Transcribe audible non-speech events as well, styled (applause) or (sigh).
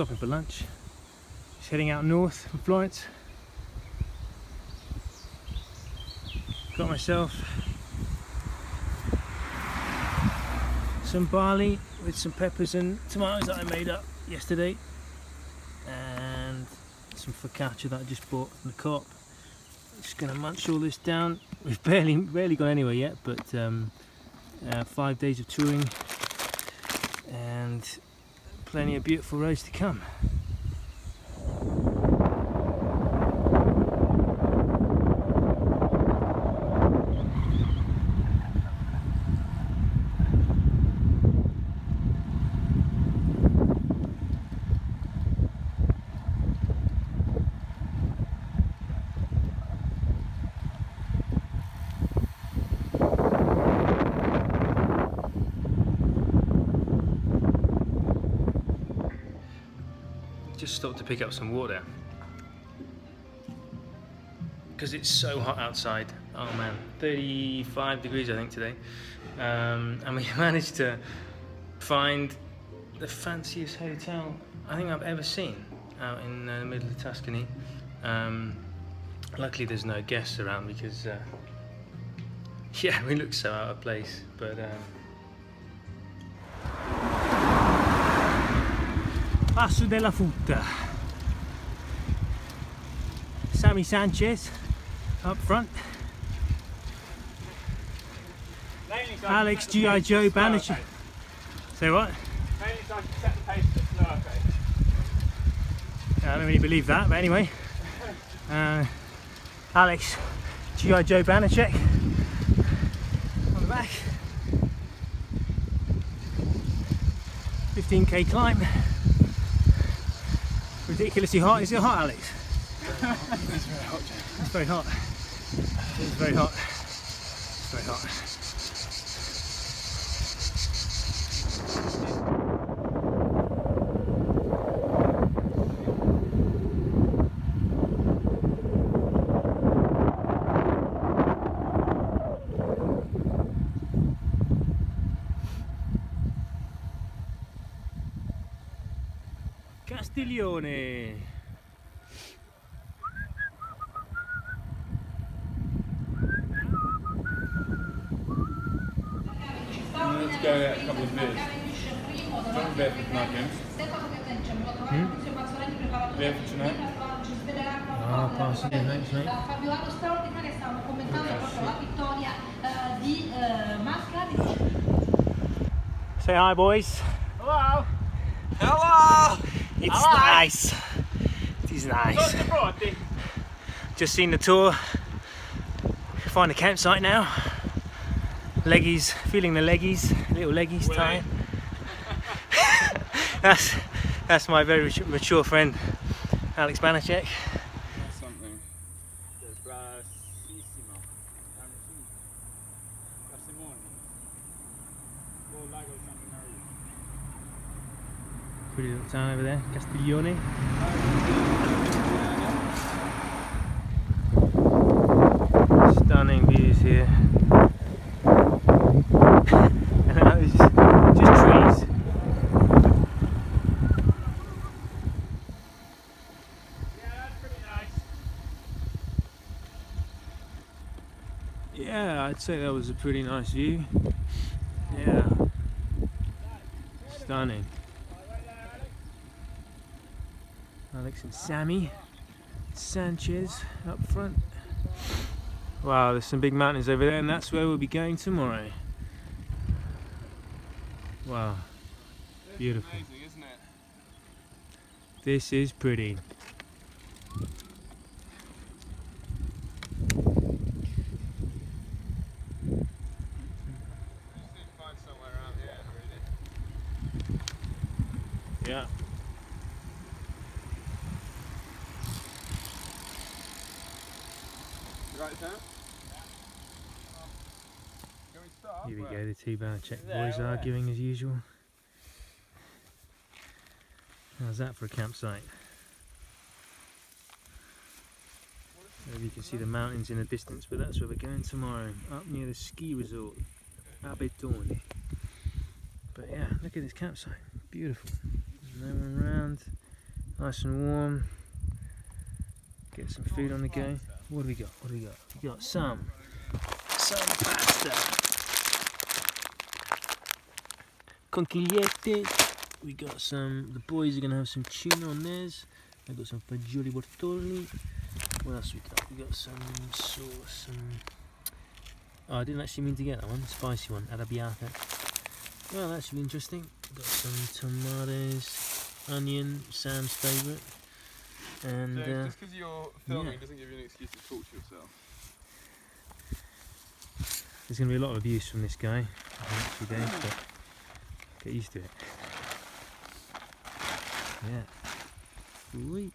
stopping for lunch. Just heading out north from Florence. Got myself some barley with some peppers and tomatoes that I made up yesterday and some focaccia that I just bought from the co-op. Just gonna munch all this down. We've barely barely gone anywhere yet, but um, uh, five days of touring and plenty of beautiful roads to come. Just stopped to pick up some water. Because it's so hot outside. Oh man. 35 degrees I think today. Um, and we (laughs) managed to find the fanciest hotel I think I've ever seen out in uh, the middle of Tuscany. Um, luckily there's no guests around because uh, (laughs) yeah we look so out of place. But um, Passo della Futa. Sammy Sanchez up front. Alex G.I. Joe Bannister. Say what? I don't really believe that, but anyway. Uh, Alex G.I. Joe Banachek on the back. 15k climb ridiculously hot. Is it hot, Alex? (laughs) it's very hot. It's very hot. It's very hot. It's very hot. Castiglione. Let's go get a couple of beers. One beer for tonight, James. Beer for tonight. Ah, pass it in, thanks mate. Fabiola straordinaria stavamo commentando proprio la vittoria eh, di eh, Masca Say hi boys. Hello! Hello! It's Hi. nice. It is nice. Just seen the tour. Find a campsite now. Leggies, feeling the leggies, little leggies Willie. time. (laughs) that's that's my very mature- mature friend Alex Banachek. Something. Pretty little town over there, Castiglione. Stunning views here. Yeah, I'd say that was a pretty nice view. Yeah. Stunning. Alex and Sammy Sanchez up front. Wow, there's some big mountains over there, and that's where we'll be going tomorrow. Wow, beautiful. Amazing, isn't it? This is pretty. Just need to find somewhere around here, really. Yeah. You write down? Can we start? Here we go, the two bar check boys where? arguing as usual. How's that for a campsite? Maybe you can see the mountains in the distance, but that's where we're going tomorrow, up near the ski resort, Abetone. But yeah, look at this campsite, beautiful. No one around, Nice and warm. Get some food on the go. What do we got? What do we got? We got some some pasta. Conchigliette. We got some. The boys are gonna have some tuna on theirs. I got some fagioli borlotti. What else we got? We got some sauce. Some. Oh, I didn't actually mean to get that one. Spicy one. Arrabbiata. Well, that should be interesting. Got some tomatoes, onion, Sam's favourite, and So uh, just because you're filming yeah. doesn't give you an excuse to talk to yourself. there's going to be a lot of abuse from this guy in the next few days, but get used to it. Yeah. Sweet.